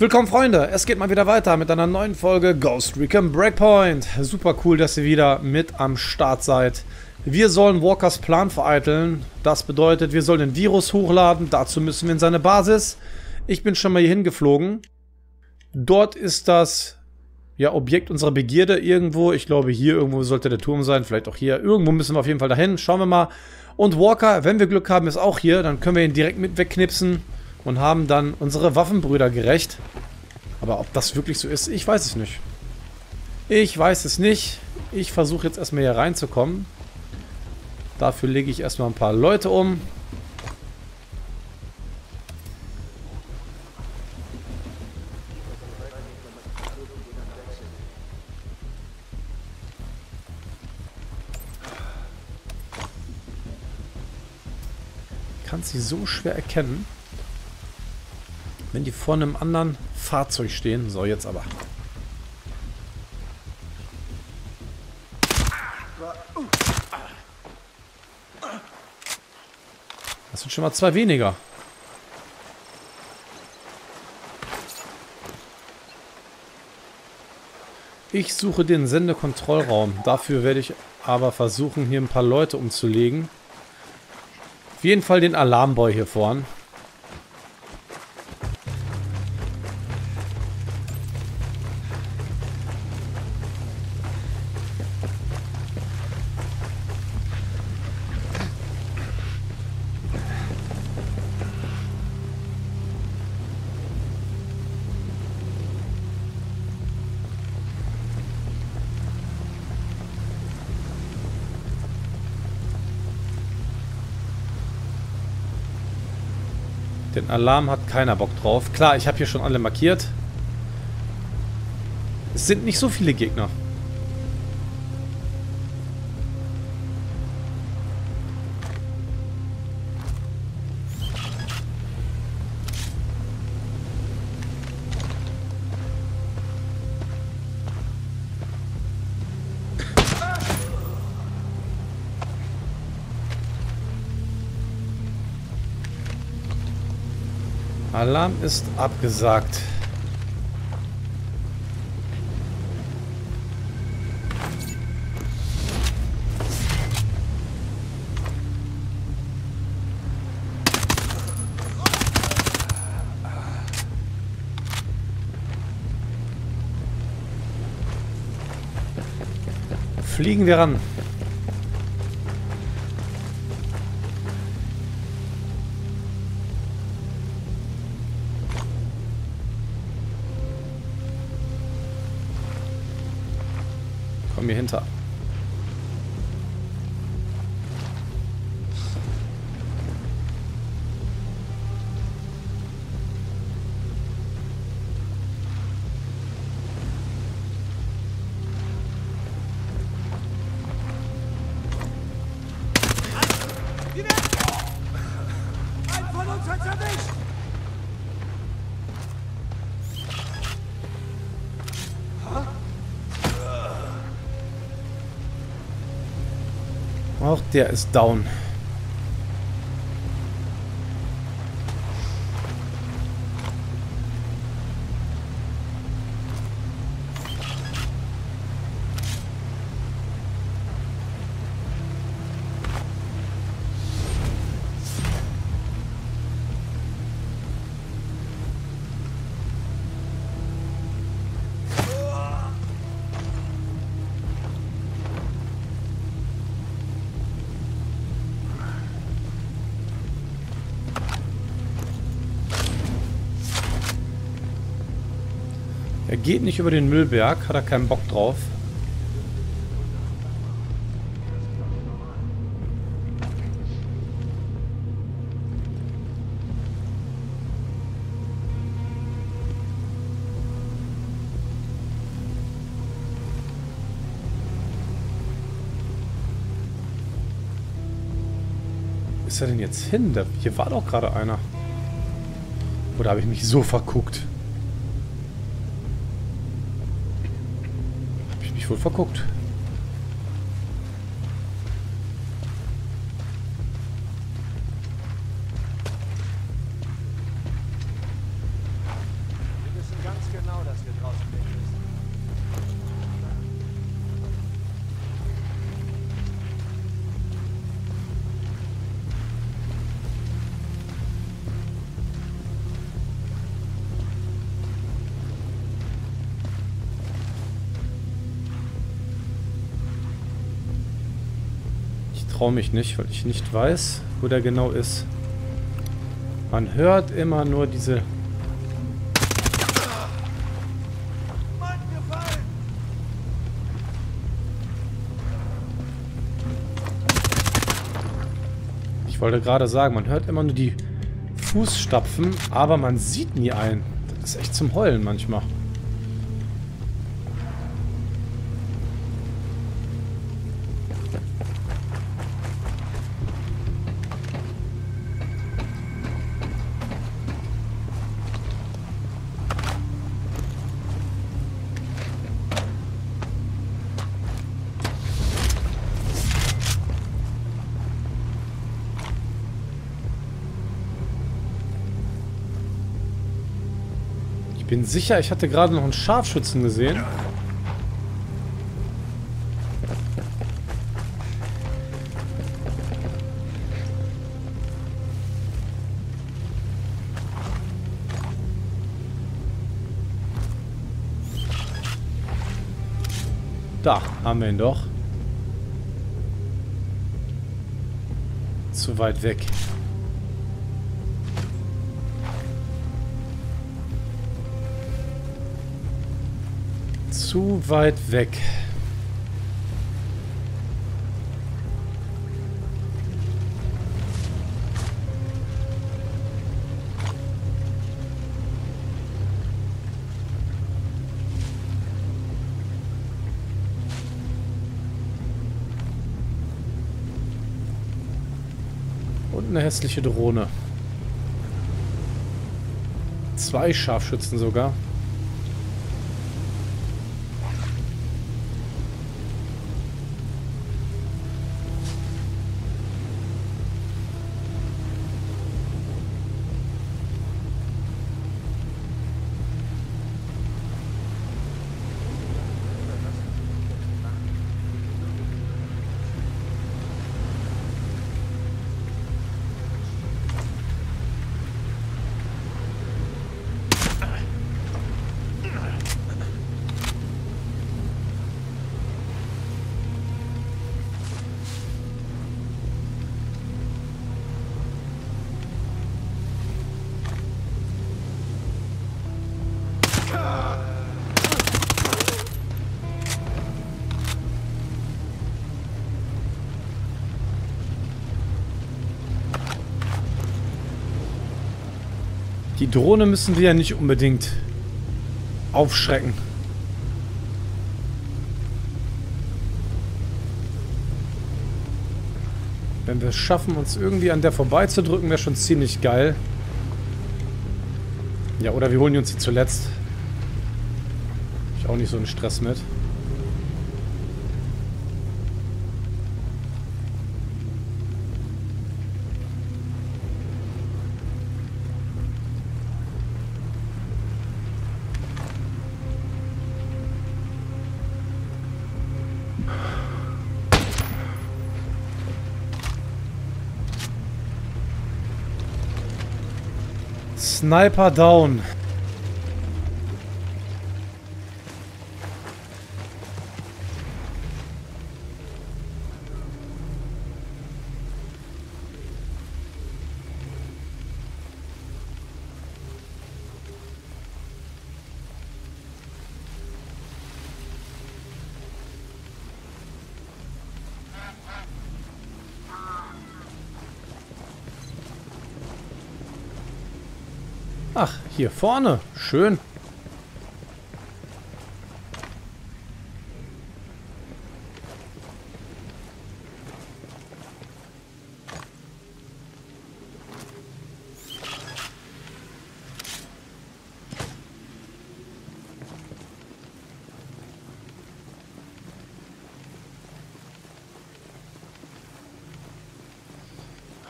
Willkommen Freunde, es geht mal wieder weiter mit einer neuen Folge Ghost Recon Breakpoint. Super cool, dass ihr wieder mit am Start seid. Wir sollen Walkers Plan vereiteln. Das bedeutet, wir sollen den Virus hochladen. Dazu müssen wir in seine Basis. Ich bin schon mal hier hingeflogen. Dort ist das ja, Objekt unserer Begierde irgendwo. Ich glaube, hier irgendwo sollte der Turm sein. Vielleicht auch hier. Irgendwo müssen wir auf jeden Fall dahin. Schauen wir mal. Und Walker, wenn wir Glück haben, ist auch hier. Dann können wir ihn direkt mit wegknipsen und haben dann unsere Waffenbrüder gerecht. Aber ob das wirklich so ist, ich weiß es nicht. Ich weiß es nicht. Ich versuche jetzt erstmal hier reinzukommen. Dafür lege ich erstmal ein paar Leute um. Kann sie so schwer erkennen. Wenn die vor einem anderen Fahrzeug stehen. So, jetzt aber. Das sind schon mal zwei weniger. Ich suche den Sendekontrollraum. Dafür werde ich aber versuchen, hier ein paar Leute umzulegen. Auf jeden Fall den Alarmboy hier vorn. Den Alarm hat keiner Bock drauf. Klar, ich habe hier schon alle markiert. Es sind nicht so viele Gegner. Alarm ist abgesagt. Fliegen wir ran. Der ist down. Er geht nicht über den Müllberg, hat er keinen Bock drauf. Ist er denn jetzt hin? Da, hier war doch gerade einer. Oder habe ich mich so verguckt? Wohl verguckt? Traue mich nicht, weil ich nicht weiß, wo der genau ist. Man hört immer nur diese... Ich wollte gerade sagen, man hört immer nur die Fußstapfen, aber man sieht nie einen. Das ist echt zum Heulen manchmal. Bin sicher, ich hatte gerade noch einen Scharfschützen gesehen. Da haben wir ihn doch. Zu weit weg. Zu weit weg. Und eine hässliche Drohne. Zwei Scharfschützen sogar. Die Drohne müssen wir ja nicht unbedingt aufschrecken. Wenn wir es schaffen, uns irgendwie an der vorbeizudrücken, wäre schon ziemlich geil. Ja, oder wir holen die uns die zuletzt. Ich auch nicht so einen Stress mit. Sniper down. Hier vorne. Schön.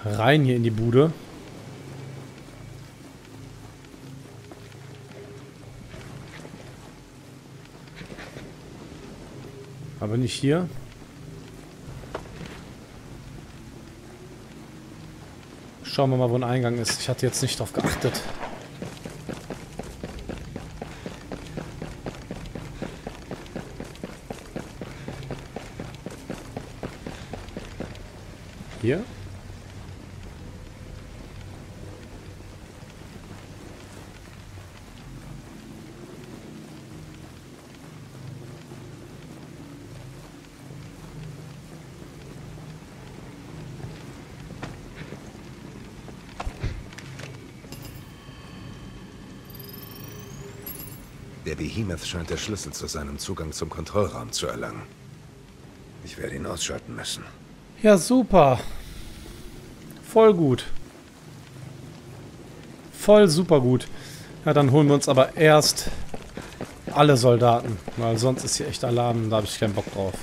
Rein hier in die Bude. Aber nicht hier. Schauen wir mal, wo ein Eingang ist. Ich hatte jetzt nicht darauf geachtet. Hier? Der Behemoth scheint der Schlüssel zu seinem Zugang zum Kontrollraum zu erlangen. Ich werde ihn ausschalten müssen. Ja, super. Voll gut. Voll super gut. Ja, dann holen wir uns aber erst alle Soldaten, weil sonst ist hier echt Alarm, da habe ich keinen Bock drauf.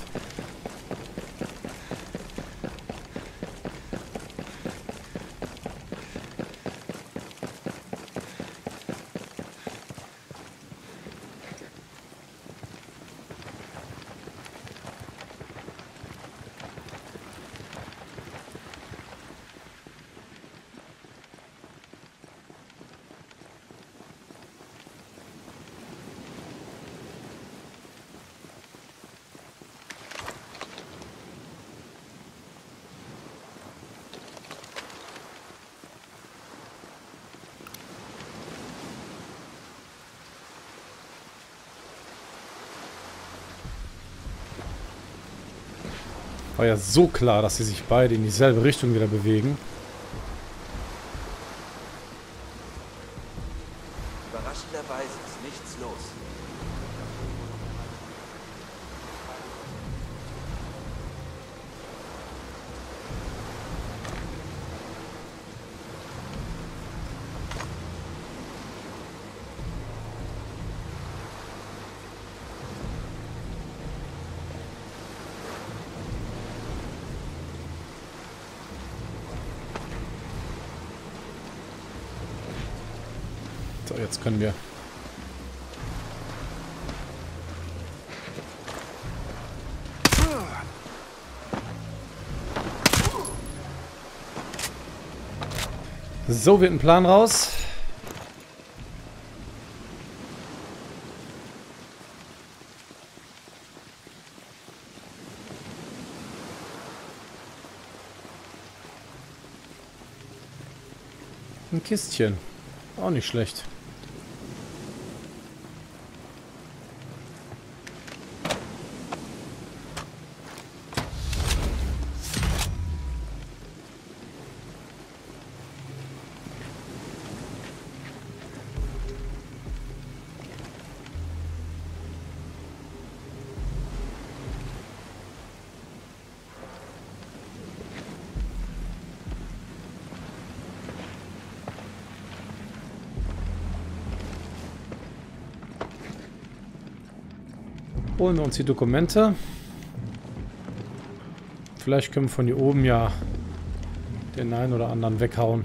War ja so klar, dass sie sich beide in dieselbe Richtung wieder bewegen. Jetzt können wir. So wird ein Plan raus. Ein Kistchen. Auch nicht schlecht. Holen wir uns die Dokumente. Vielleicht können wir von hier oben ja den einen oder anderen weghauen.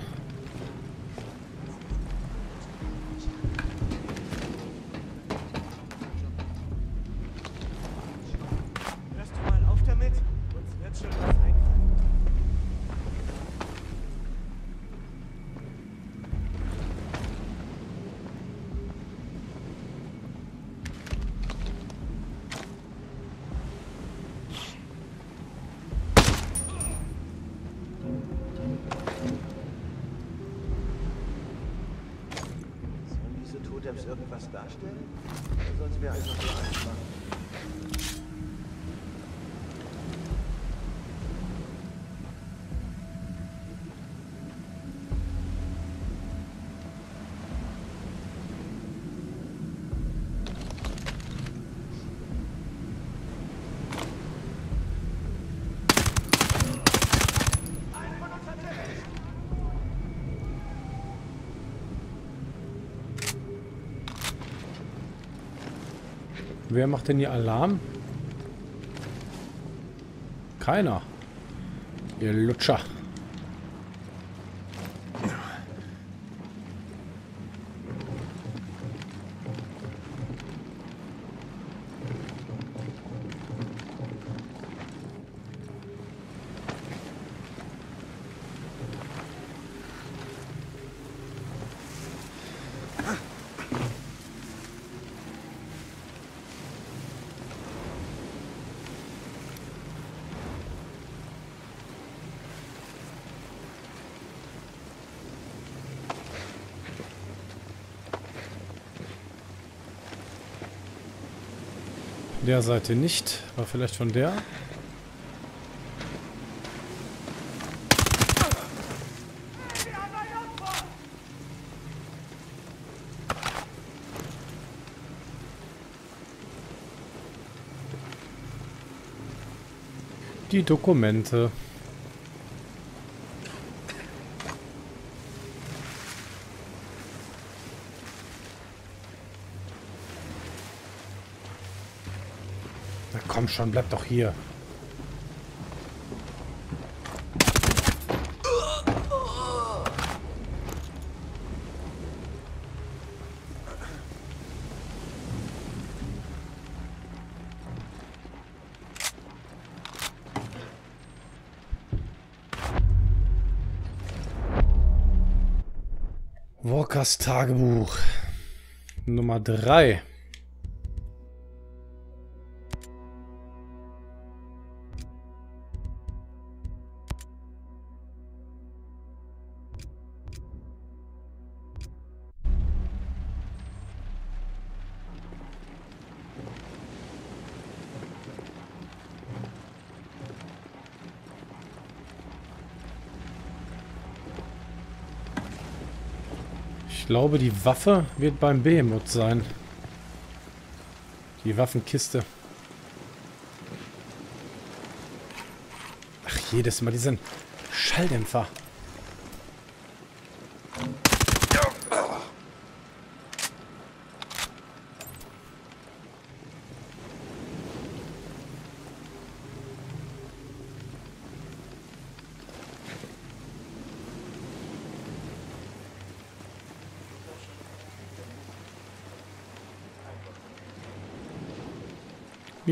Wer macht denn hier Alarm? Keiner. Ihr Lutscher. Der Seite nicht. War vielleicht von der. Die Dokumente. Schon, bleib doch hier. Walkers Tagebuch. Nummer 3. glaube, die Waffe wird beim Behemoth sein. Die Waffenkiste. Ach, jedes Mal diesen Schalldämpfer.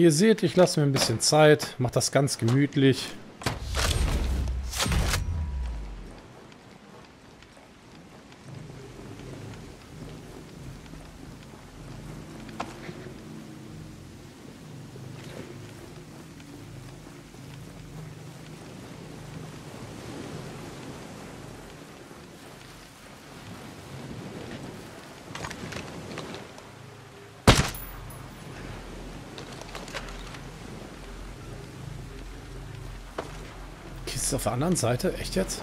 Wie ihr seht, ich lasse mir ein bisschen Zeit, mache das ganz gemütlich. Kiste auf der anderen Seite? Echt jetzt?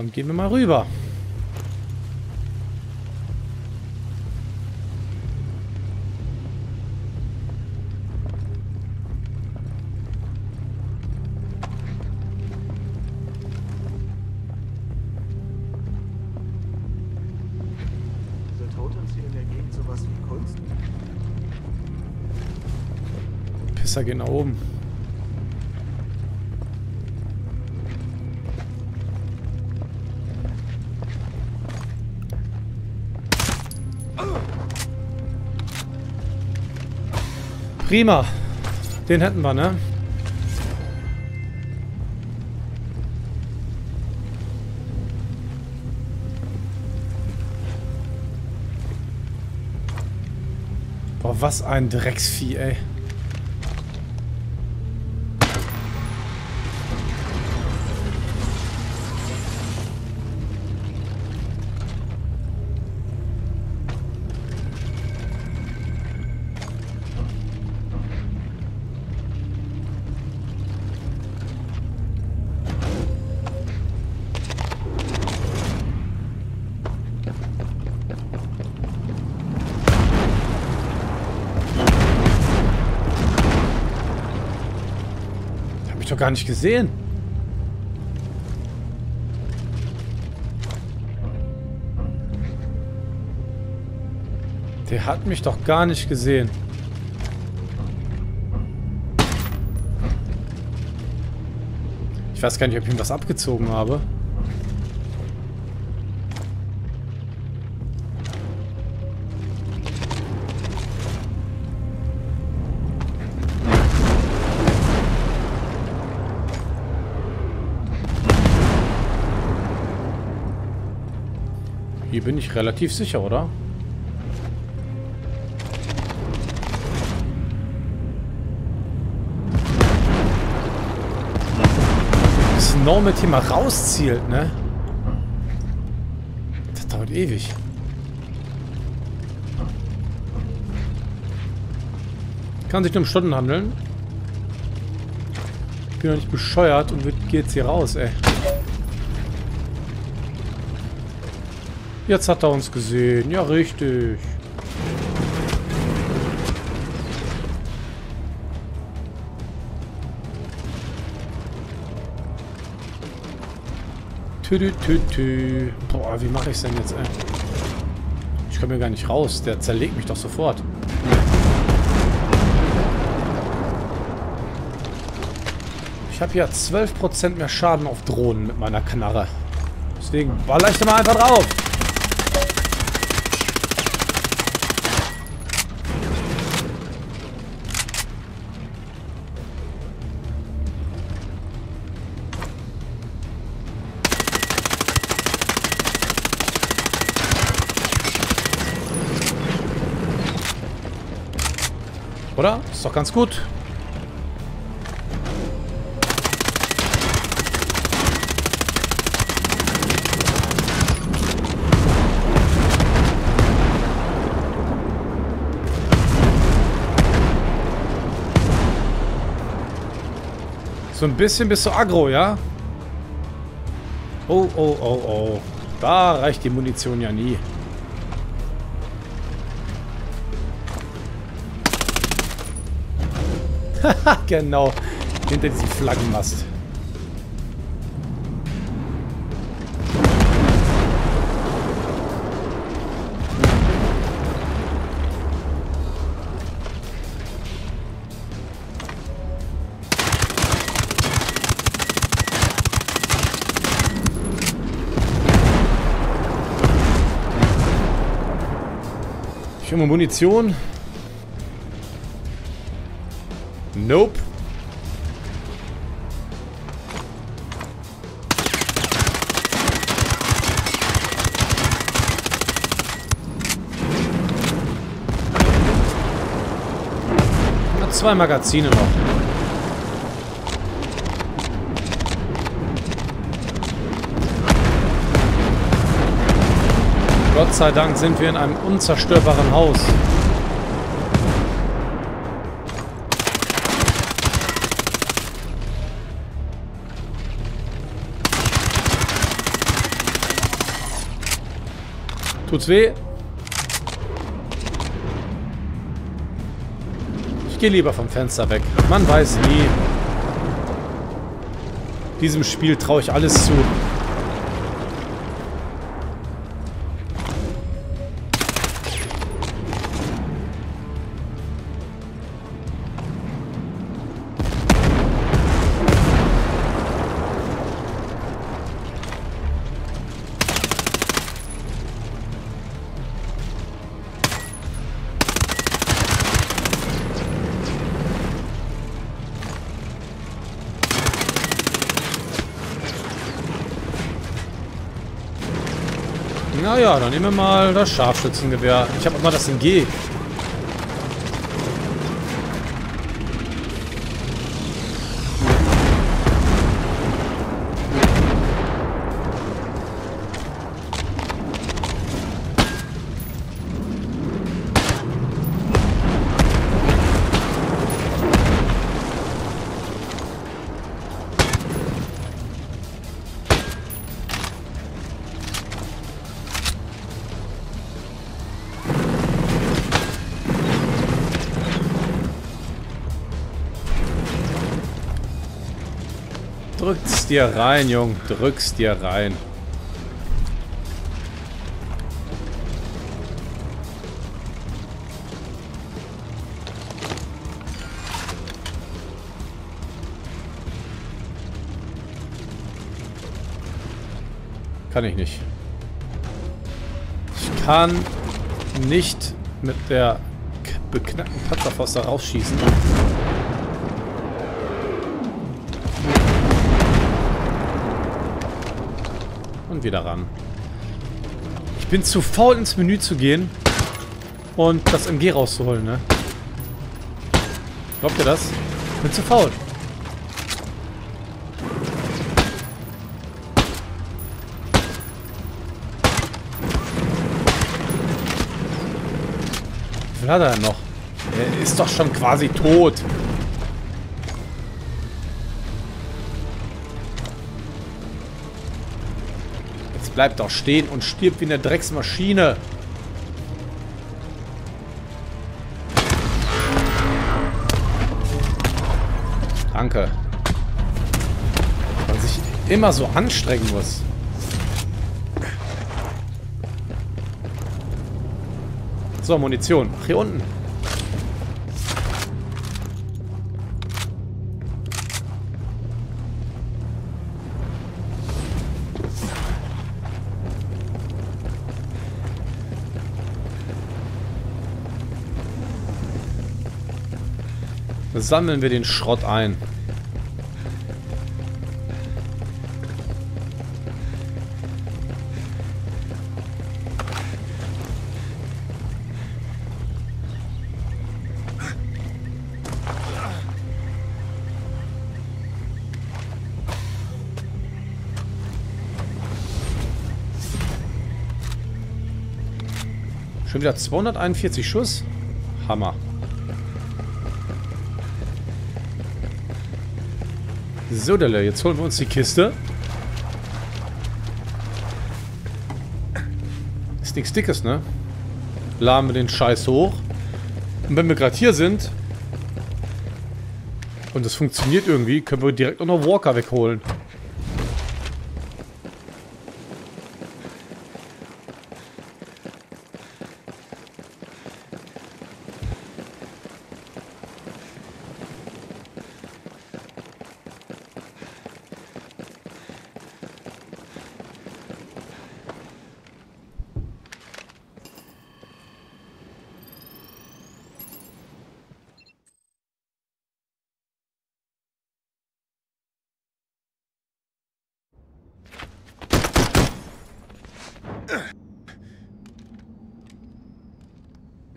Dann gehen wir mal rüber. Diese Totems hier in der Gegend sowas wie Kunst? Pisser gehen nach oben. Prima. Den hätten wir, ne? Boah, was ein Drecksvieh, ey. Gar nicht gesehen. Der hat mich doch gar nicht gesehen. Ich weiß gar nicht, ob ich ihm was abgezogen habe. Hier bin ich relativ sicher, oder? Das enorme Thema rauszielt, ne? Das dauert ewig. Kann sich nur um Stunden handeln. Ich bin doch nicht bescheuert und geht jetzt hier raus, ey. Jetzt hat er uns gesehen. Ja, richtig. Tü, tü, tü. Boah, wie mache ich es denn jetzt, ey? Ich komme hier gar nicht raus. Der zerlegt mich doch sofort. Ich habe ja 12% mehr Schaden auf Drohnen mit meiner Knarre. Deswegen baller ich da mal einfach drauf. Ist doch ganz gut. So ein bisschen bist du aggro, ja? Oh, oh, oh, oh. Da reicht die Munition ja nie. genau. Hinter diesem Flaggenmast. Ich habe Munition. Nope. Zwei Magazine noch. Gott sei Dank sind wir in einem unzerstörbaren Haus. Tut's weh? Ich gehe lieber vom Fenster weg. Man weiß nie. Diesem Spiel traue ich alles zu. Dann nehmen wir mal das Scharfschützengewehr. Ich habe immer das in G. Drück's dir rein, Jung. Drück's dir rein. Kann ich nicht. Ich kann nicht mit der beknackten Panzerfaust da rausschießen. Und wieder ran. Ich bin zu faul ins Menü zu gehen und das MG rauszuholen, ne? Glaubt ihr das? Ich bin zu faul. Wie viel hat er denn noch? Er ist doch schon quasi tot. Jetzt bleibt doch stehen und stirbt wie eine Drecksmaschine. Danke. Man sich immer so anstrengen muss. So, Munition. Ach, hier unten. Sammeln wir den Schrott ein. Schon wieder 241 Schuss. Hammer. So, Delle, jetzt holen wir uns die Kiste. Ist nichts Dickes, ne? Laden wir den Scheiß hoch. Und wenn wir gerade hier sind und das funktioniert irgendwie, können wir direkt auch noch Walker wegholen.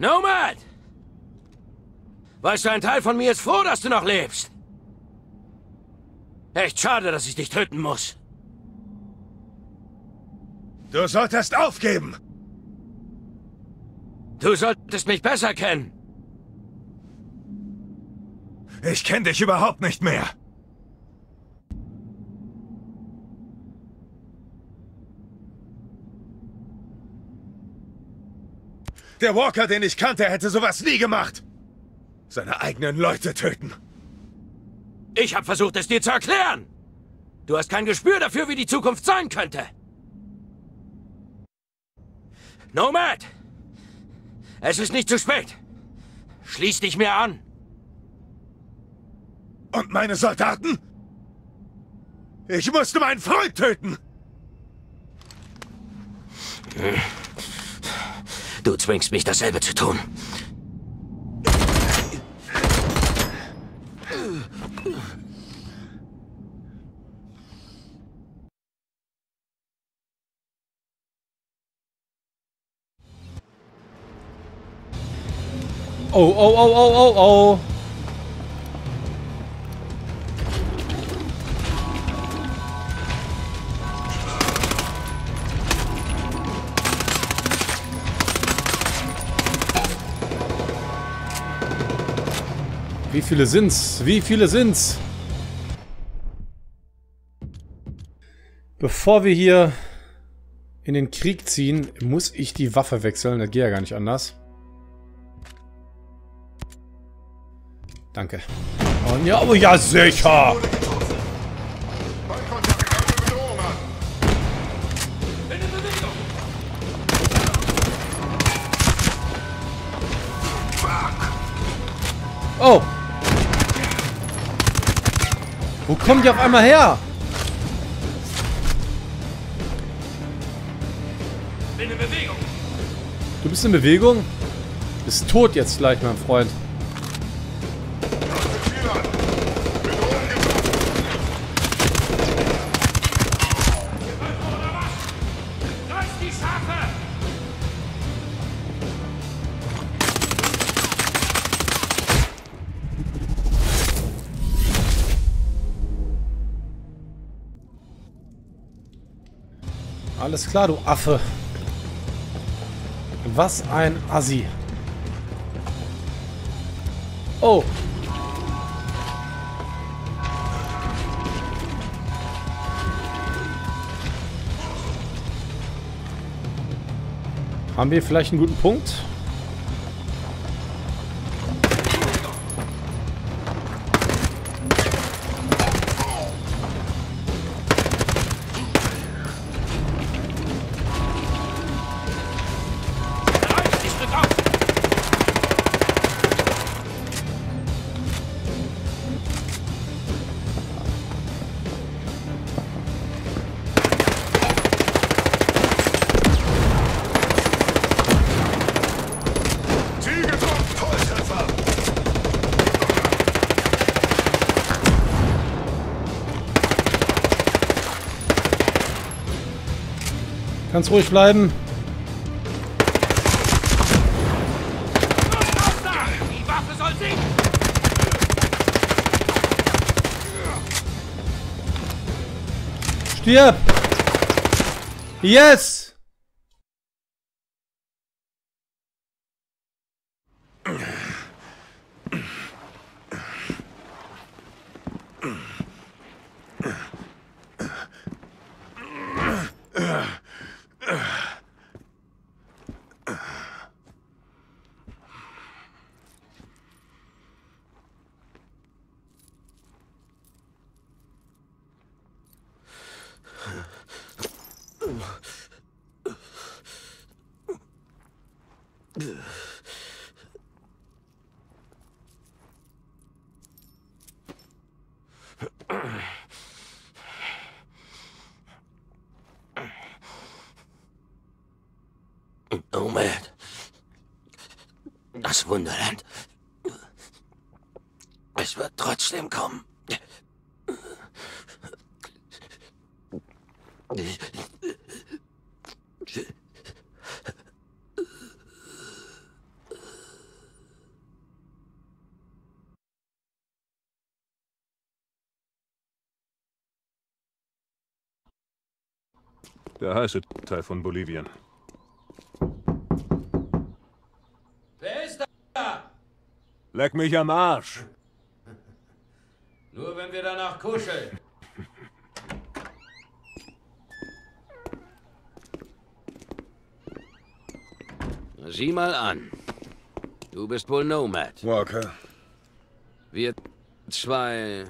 Nomad! Weißt du, ein Teil von mir ist froh, dass du noch lebst. Echt schade, dass ich dich töten muss. Du solltest aufgeben! Du solltest mich besser kennen. Ich kenne dich überhaupt nicht mehr. Der Walker, den ich kannte, hätte sowas nie gemacht. Seine eigenen Leute töten. Ich habe versucht, es dir zu erklären. Du hast kein Gespür dafür, wie die Zukunft sein könnte. Nomad! Es ist nicht zu spät. Schließ dich mir an. Und meine Soldaten? Ich musste meinen Freund töten. Du zwingst mich, dasselbe zu tun. Oh, oh, oh, oh, oh, oh. Wie viele sind's? Wie viele sind's? Bevor wir hier in den Krieg ziehen, muss ich die Waffe wechseln. Das geht ja gar nicht anders. Danke. Und ja, oh ja, sicher. Oh! Wo kommen die auf einmal her? Bin in Bewegung! Du bist in Bewegung? Bist tot jetzt gleich, mein Freund. Alles klar, du Affe. Was ein Assi. Oh. Haben wir vielleicht einen guten Punkt? Kannst ruhig bleiben. Stirb! Yes! Nomad. Das Wunderland. Es wird trotzdem kommen. Der heiße Teil von Bolivien. Wer ist da? Leck mich am Arsch. Nur wenn wir danach kuscheln. Sieh mal an. Du bist wohl Nomad. Walker, Wir zwei...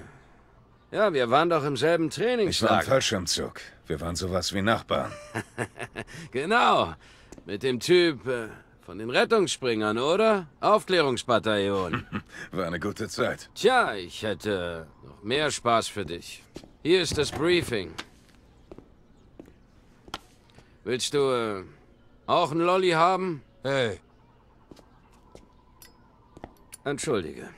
Ja, wir waren doch im selben ich war im Trainingslager. Fallschirmzug. Wir waren sowas wie Nachbarn. Genau. Mit dem Typ äh, von den Rettungsspringern, oder? Aufklärungsbataillon. War eine gute Zeit. Tja, ich hätte noch mehr Spaß für dich. Hier ist das Briefing. Willst du äh, auch einen Lolli haben? Hey. Entschuldige.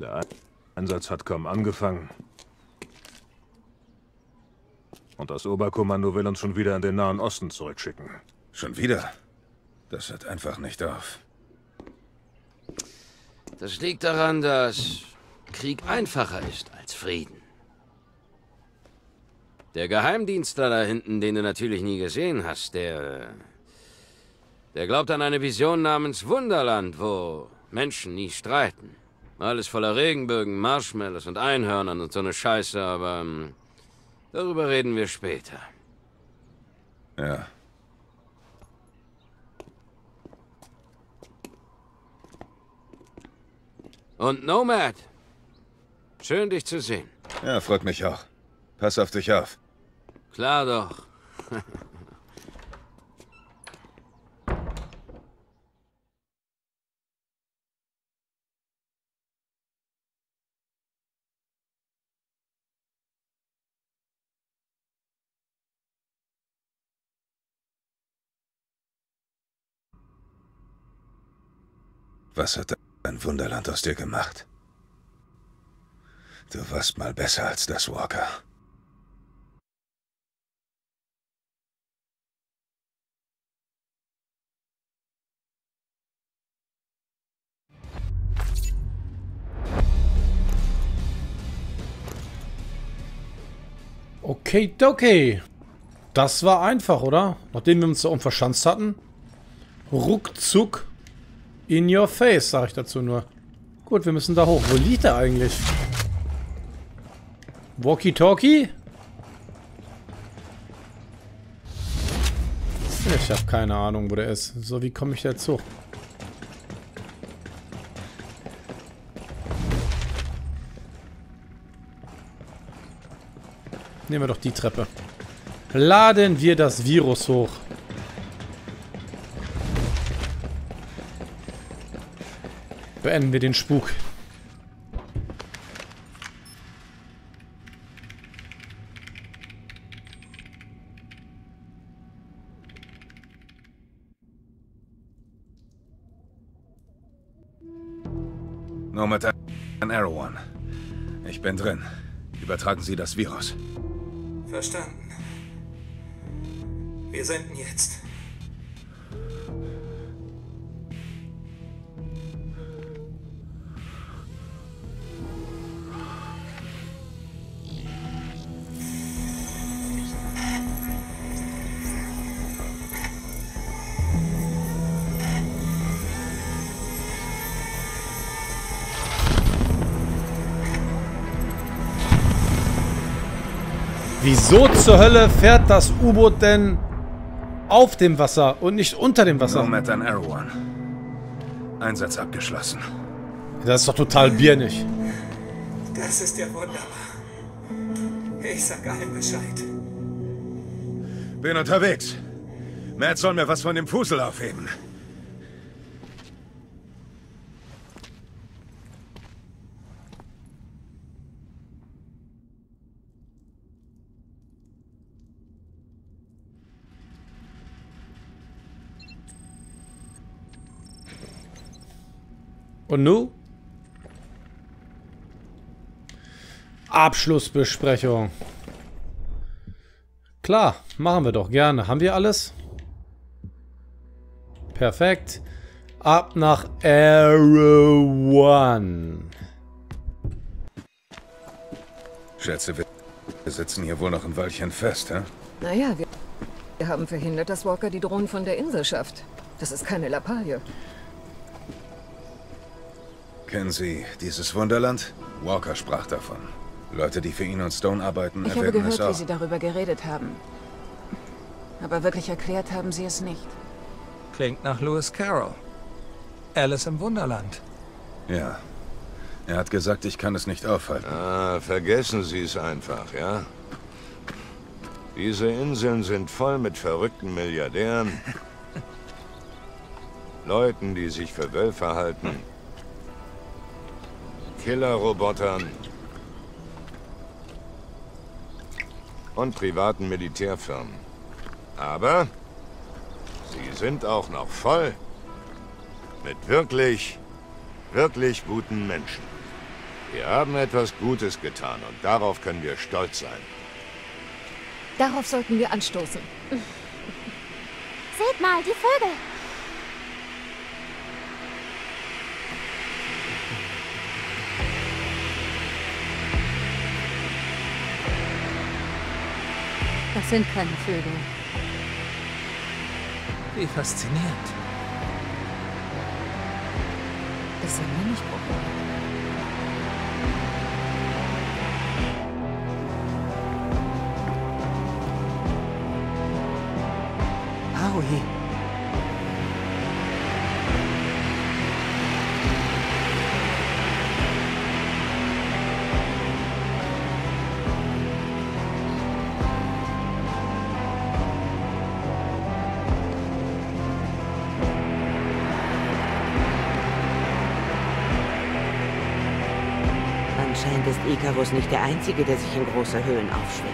Der Einsatz hat kaum angefangen. Und das Oberkommando will uns schon wieder in den Nahen Osten zurückschicken. Schon wieder? Das hört einfach nicht auf. Das liegt daran, dass Krieg einfacher ist als Frieden. Der Geheimdienstler da hinten, den du natürlich nie gesehen hast, der. Der glaubt an eine Vision namens Wunderland, wo Menschen nie streiten. Alles voller Regenbögen, Marshmallows und Einhörnern und so eine Scheiße, aber ähm, darüber reden wir später. Ja. Und Nomad, schön dich zu sehen. Ja, freut mich auch. Pass auf dich auf. Klar doch. Was hat ein Wunderland aus dir gemacht? Du warst mal besser als das Walker. Okay, okay. Das war einfach, oder? Nachdem wir uns da verschanzt hatten. Ruckzuck in your face, sage ich dazu nur. Gut, wir müssen da hoch. Wo liegt er eigentlich? Walkie-Talkie? Ich habe keine Ahnung, wo der ist. So, wie komme ich da jetzt hoch? Nehmen wir doch die Treppe. Laden wir das Virus hoch. Beenden wir den Spuk. Nomad an Erewhon. Ich bin drin. Übertragen Sie das Virus. Verstanden. Wir senden jetzt. Wieso zur Hölle fährt das U-Boot denn auf dem Wasser und nicht unter dem Wasser? Nomad an Erewhon. Einsatz abgeschlossen. Das ist doch total biernig. Das ist ja wunderbar. Ich sag allen Bescheid. Bin unterwegs. Matt soll mir was von dem Fusel aufheben. Und nu? Abschlussbesprechung. Klar, machen wir doch gerne. Haben wir alles? Perfekt. Ab nach One. Schätze, wir sitzen hier wohl noch ein Weilchen fest, hä? Naja, wir, wir haben verhindert, dass Walker die Drohnen von der Insel schafft. Das ist keine Lappalie. Kennen Sie dieses Wunderland? Walker sprach davon. Leute, die für ihn und Stone arbeiten, Ich habe erwähnen es gehört, wie auch. Sie darüber geredet haben. Aber wirklich erklärt haben Sie es nicht. Klingt nach Lewis Carroll. Alice im Wunderland. Ja. Er hat gesagt, ich kann es nicht aufhalten. Ah, vergessen Sie es einfach, ja? Diese Inseln sind voll mit verrückten Milliardären. Leuten, die sich für Wölfe halten. Killerrobotern. Und privaten Militärfirmen. Aber sie sind auch noch voll mit wirklich, wirklich guten Menschen. Wir haben etwas Gutes getan und darauf können wir stolz sein. Darauf sollten wir anstoßen. Seht mal, die Vögel. Sind keine Vögel. Wie faszinierend. Das sind Mönchbruch. Aui. ist Icarus nicht der Einzige, der sich in große Höhen aufschwingt.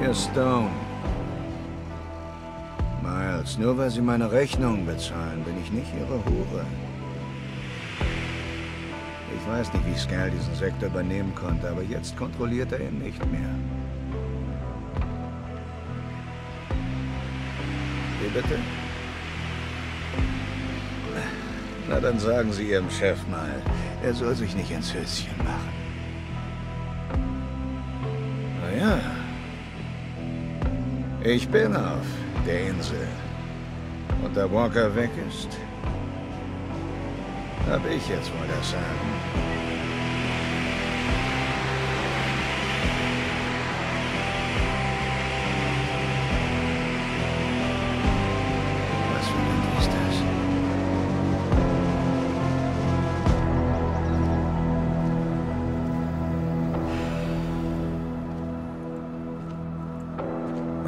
Hier, Stone. Miles, nur weil Sie meine Rechnung bezahlen, bin ich nicht Ihre Hure. Ich weiß nicht, wie Scal diesen Sektor übernehmen konnte, aber jetzt kontrolliert er ihn nicht mehr. Wie bitte? Na, dann sagen Sie Ihrem Chef mal, er soll sich nicht ins Höschen machen. Na ja. Ich bin auf der Insel. Und da Walker weg ist, habe ich jetzt wohl das Sagen.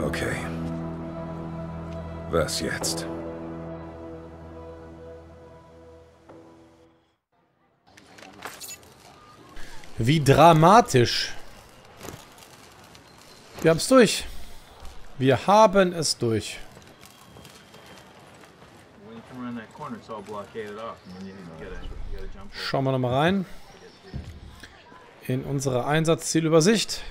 Okay. Was jetzt? Wie dramatisch. Wir haben es durch. Wir haben es durch. Schauen wir nochmal rein. In unsere Einsatzzielübersicht.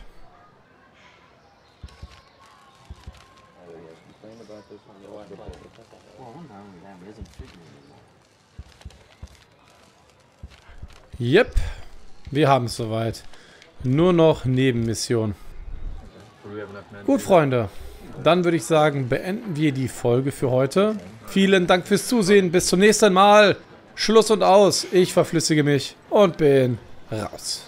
Yep. Wir haben es soweit. Nur noch Nebenmission. Gut, Freunde. Dann würde ich sagen, beenden wir die Folge für heute. Vielen Dank fürs Zusehen. Bis zum nächsten Mal. Schluss und aus. Ich verflüssige mich und bin raus.